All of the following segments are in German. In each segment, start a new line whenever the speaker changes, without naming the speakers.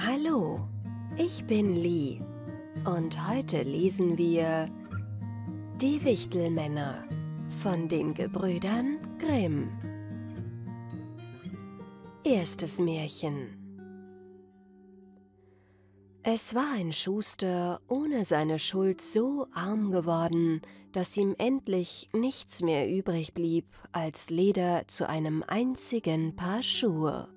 Hallo, ich bin Lee und heute lesen wir Die Wichtelmänner von den Gebrüdern Grimm. Erstes Märchen Es war ein Schuster ohne seine Schuld so arm geworden, dass ihm endlich nichts mehr übrig blieb als Leder zu einem einzigen Paar Schuhe.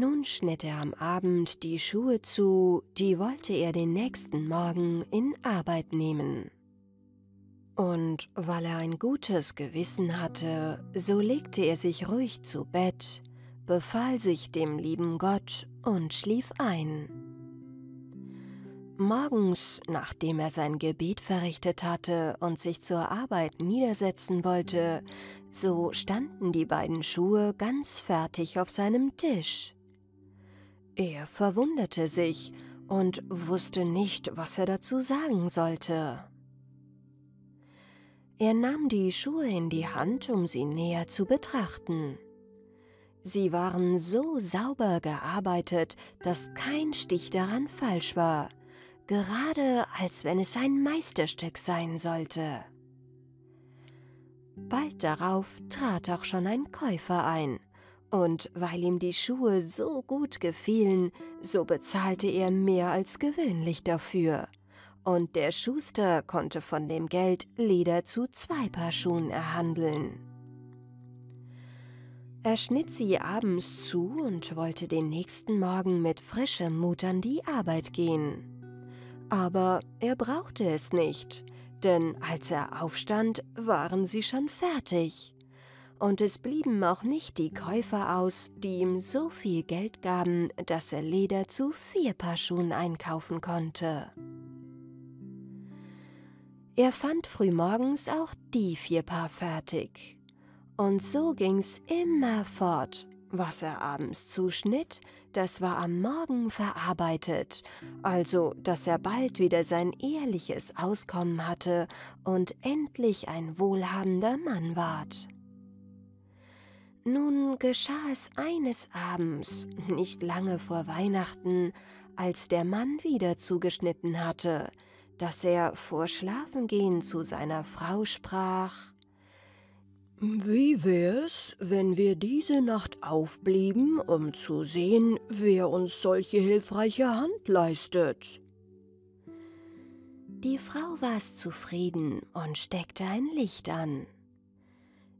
Nun schnitt er am Abend die Schuhe zu, die wollte er den nächsten Morgen in Arbeit nehmen. Und weil er ein gutes Gewissen hatte, so legte er sich ruhig zu Bett, befahl sich dem lieben Gott und schlief ein. Morgens, nachdem er sein Gebet verrichtet hatte und sich zur Arbeit niedersetzen wollte, so standen die beiden Schuhe ganz fertig auf seinem Tisch. Er verwunderte sich und wusste nicht, was er dazu sagen sollte. Er nahm die Schuhe in die Hand, um sie näher zu betrachten. Sie waren so sauber gearbeitet, dass kein Stich daran falsch war, gerade als wenn es ein Meisterstück sein sollte. Bald darauf trat auch schon ein Käufer ein, und weil ihm die Schuhe so gut gefielen, so bezahlte er mehr als gewöhnlich dafür, und der Schuster konnte von dem Geld Leder zu zwei Paar Schuhen erhandeln. Er schnitt sie abends zu und wollte den nächsten Morgen mit frischem Mut an die Arbeit gehen. Aber er brauchte es nicht, denn als er aufstand, waren sie schon fertig. Und es blieben auch nicht die Käufer aus, die ihm so viel Geld gaben, dass er Leder zu vier Paar Schuhen einkaufen konnte. Er fand frühmorgens auch die vier Paar fertig. Und so ging's immer fort, was er abends zuschnitt, das war am Morgen verarbeitet, also dass er bald wieder sein ehrliches Auskommen hatte und endlich ein wohlhabender Mann ward. Nun geschah es eines Abends, nicht lange vor Weihnachten, als der Mann wieder zugeschnitten hatte, dass er vor Schlafengehen zu seiner Frau sprach
wie wär's, wenn wir diese Nacht aufblieben, um zu sehen, wer uns solche hilfreiche Hand leistet?
Die Frau war's zufrieden und steckte ein Licht an.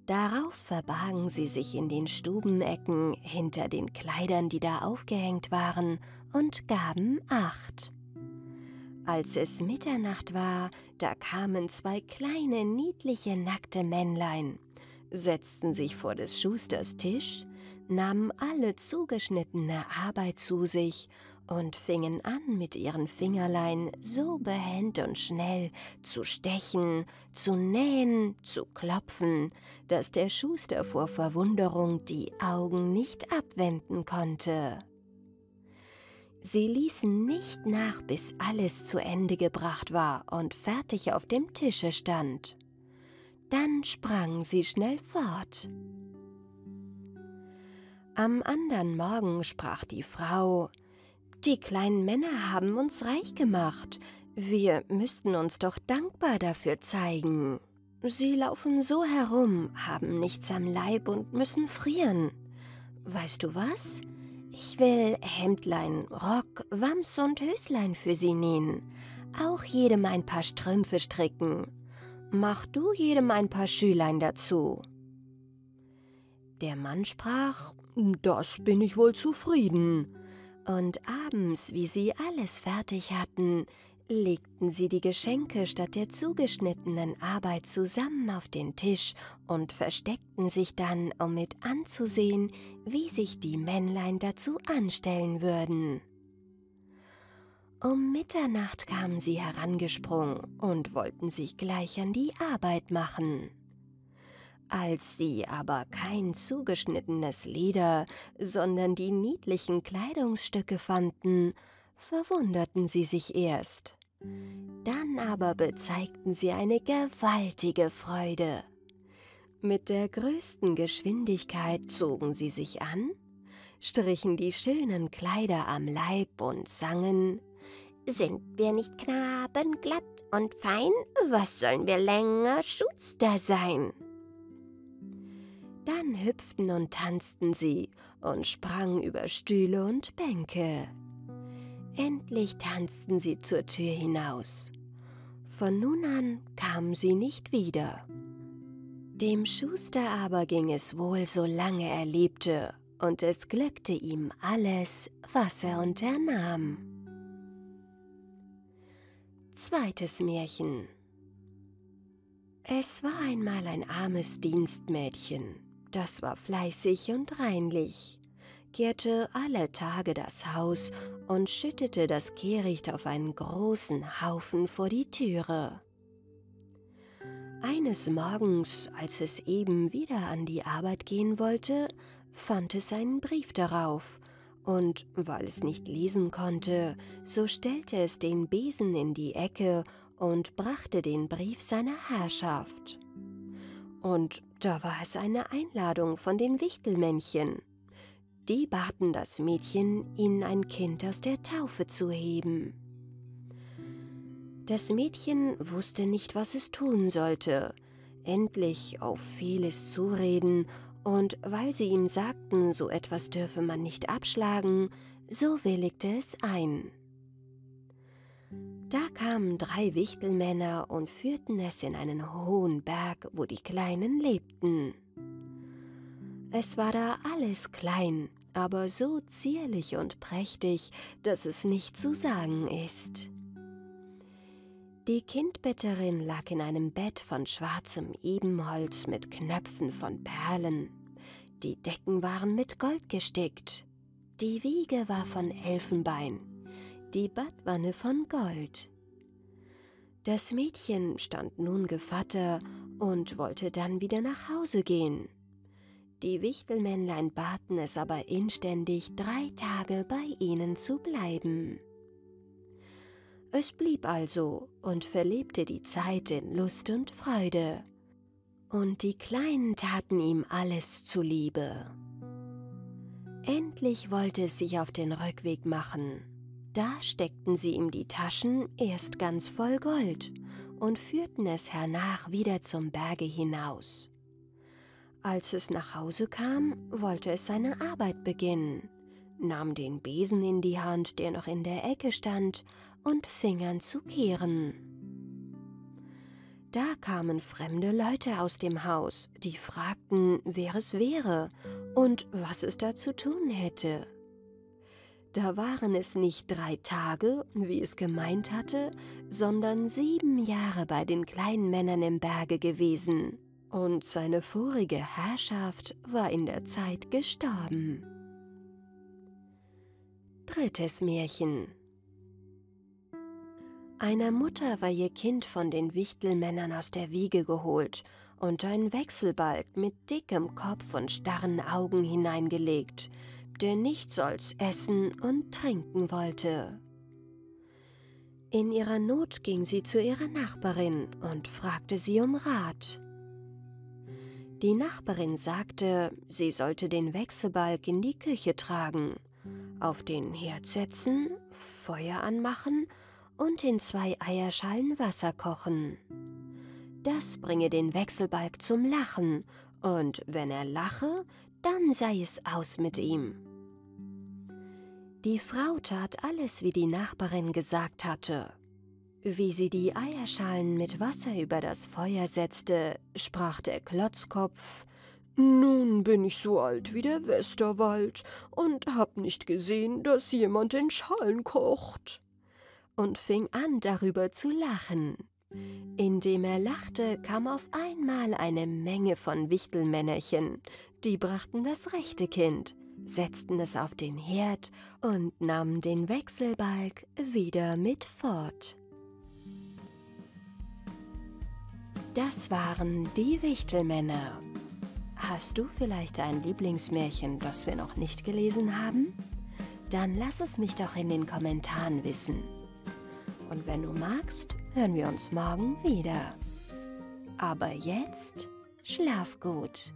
Darauf verbargen sie sich in den Stubenecken hinter den Kleidern, die da aufgehängt waren, und gaben Acht. Als es Mitternacht war, da kamen zwei kleine, niedliche, nackte Männlein, setzten sich vor des Schusters Tisch, nahmen alle zugeschnittene Arbeit zu sich und fingen an, mit ihren Fingerlein so behend und schnell zu stechen, zu nähen, zu klopfen, dass der Schuster vor Verwunderung die Augen nicht abwenden konnte. Sie ließen nicht nach, bis alles zu Ende gebracht war und fertig auf dem Tische stand. Dann sprang sie schnell fort. Am andern Morgen sprach die Frau, die kleinen Männer haben uns reich gemacht, wir müssten uns doch dankbar dafür zeigen. Sie laufen so herum, haben nichts am Leib und müssen frieren. Weißt du was? Ich will Hemdlein, Rock, Wams und Höslein für sie nähen, auch jedem ein paar Strümpfe stricken Mach du jedem ein paar Schülein dazu. Der Mann sprach,
das bin ich wohl zufrieden.
Und abends, wie sie alles fertig hatten, legten sie die Geschenke statt der zugeschnittenen Arbeit zusammen auf den Tisch und versteckten sich dann, um mit anzusehen, wie sich die Männlein dazu anstellen würden. Um Mitternacht kamen sie herangesprungen und wollten sich gleich an die Arbeit machen. Als sie aber kein zugeschnittenes Leder, sondern die niedlichen Kleidungsstücke fanden, verwunderten sie sich erst. Dann aber bezeigten sie eine gewaltige Freude. Mit der größten Geschwindigkeit zogen sie sich an, strichen die schönen Kleider am Leib und sangen Sind wir nicht Knaben glatt und fein, was sollen wir länger Schuster sein? Dann hüpften und tanzten sie und sprangen über Stühle und Bänke. Endlich tanzten sie zur Tür hinaus. Von nun an kamen sie nicht wieder. Dem Schuster aber ging es wohl, solange er lebte, und es glückte ihm alles, was er unternahm. Zweites Märchen Es war einmal ein armes Dienstmädchen, das war fleißig und reinlich, kehrte alle Tage das Haus und schüttete das Kehricht auf einen großen Haufen vor die Türe. Eines Morgens, als es eben wieder an die Arbeit gehen wollte, fand es einen Brief darauf, und weil es nicht lesen konnte, so stellte es den Besen in die Ecke und brachte den Brief seiner Herrschaft. Und da war es eine Einladung von den Wichtelmännchen. Die baten das Mädchen, ihnen ein Kind aus der Taufe zu heben. Das Mädchen wusste nicht, was es tun sollte. Endlich auf vieles zureden, und weil sie ihm sagten, so etwas dürfe man nicht abschlagen, so willigte es ein. Da kamen drei Wichtelmänner und führten es in einen hohen Berg, wo die Kleinen lebten. Es war da alles klein, aber so zierlich und prächtig, dass es nicht zu sagen ist. Die Kindbetterin lag in einem Bett von schwarzem Ebenholz mit Knöpfen von Perlen. Die Decken waren mit Gold gestickt. Die Wiege war von Elfenbein, die Badwanne von Gold. Das Mädchen stand nun Gevatter und wollte dann wieder nach Hause gehen. Die Wichtelmännlein baten es aber inständig, drei Tage bei ihnen zu bleiben. Es blieb also und verlebte die Zeit in Lust und Freude. Und die Kleinen taten ihm alles zuliebe. Endlich wollte es sich auf den Rückweg machen. Da steckten sie ihm die Taschen erst ganz voll Gold und führten es hernach wieder zum Berge hinaus. Als es nach Hause kam, wollte es seine Arbeit beginnen, nahm den Besen in die Hand, der noch in der Ecke stand, und fing an zu kehren. Da kamen fremde Leute aus dem Haus, die fragten, wer es wäre und was es da zu tun hätte. Da waren es nicht drei Tage, wie es gemeint hatte, sondern sieben Jahre bei den kleinen Männern im Berge gewesen. Und seine vorige Herrschaft war in der Zeit gestorben. Drittes Märchen. Einer Mutter war ihr Kind von den Wichtelmännern aus der Wiege geholt und ein Wechselbalg mit dickem Kopf und starren Augen hineingelegt, der nichts als essen und trinken wollte. In ihrer Not ging sie zu ihrer Nachbarin und fragte sie um Rat. Die Nachbarin sagte, sie sollte den Wechselbalg in die Küche tragen, auf den Herd setzen, Feuer anmachen und in zwei Eierschalen Wasser kochen. Das bringe den Wechselbalg zum Lachen, und wenn er lache, dann sei es aus mit ihm. Die Frau tat alles, wie die Nachbarin gesagt hatte. Wie sie die Eierschalen mit Wasser über das Feuer setzte, sprach der Klotzkopf Nun bin ich so alt wie der Westerwald und hab nicht gesehen, dass jemand in Schalen kocht. Und fing an, darüber zu lachen. Indem er lachte, kam auf einmal eine Menge von Wichtelmännerchen, die brachten das rechte Kind, setzten es auf den Herd und nahmen den Wechselbalg wieder mit fort. Das waren die Wichtelmänner. Hast du vielleicht ein Lieblingsmärchen, das wir noch nicht gelesen haben? Dann lass es mich doch in den Kommentaren wissen. Und wenn du magst, hören wir uns morgen wieder. Aber jetzt schlaf gut.